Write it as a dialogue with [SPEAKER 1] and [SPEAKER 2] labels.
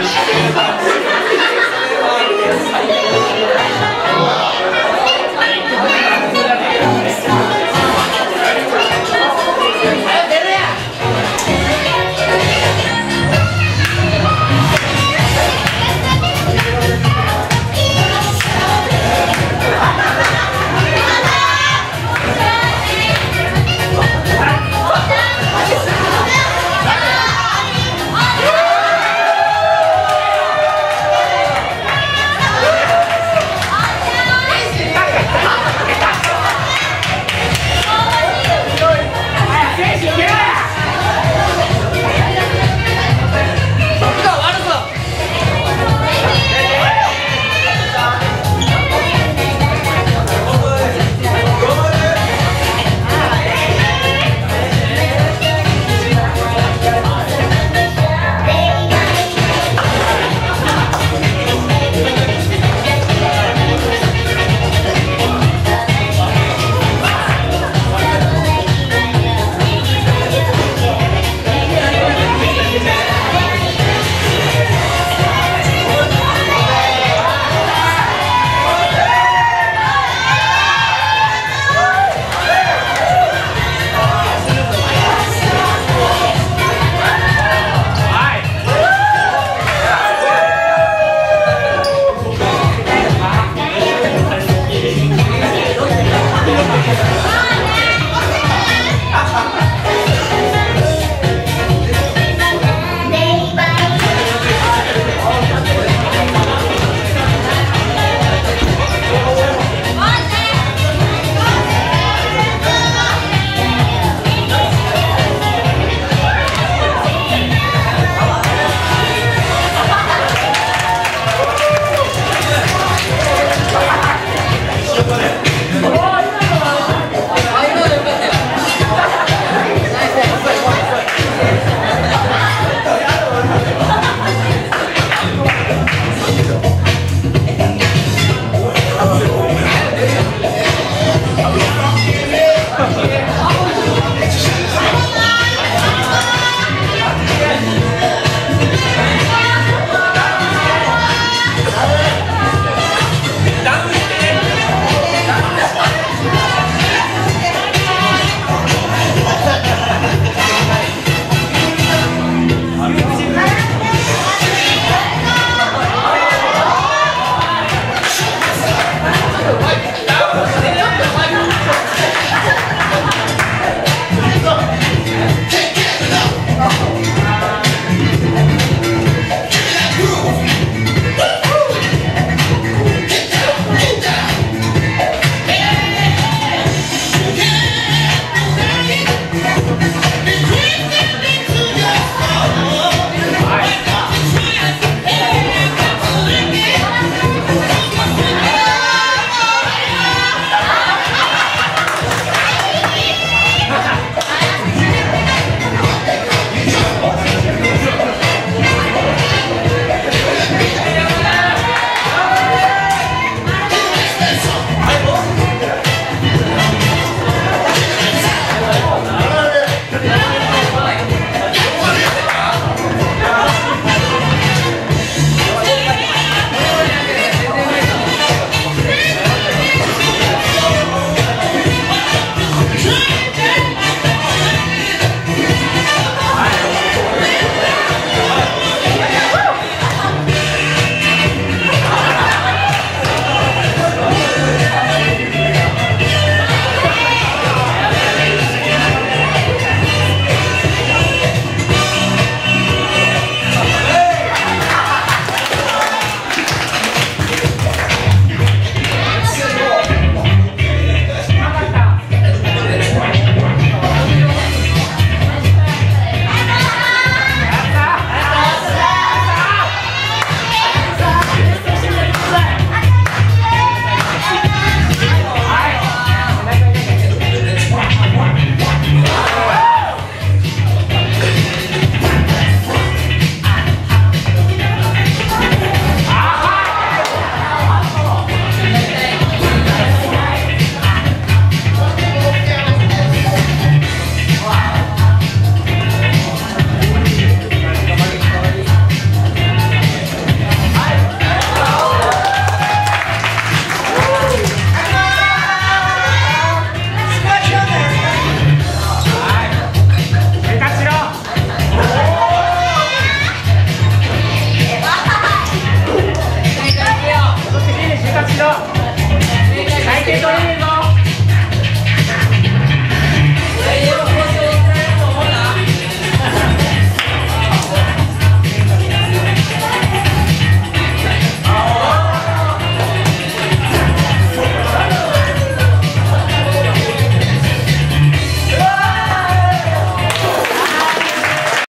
[SPEAKER 1] 何 Thank you.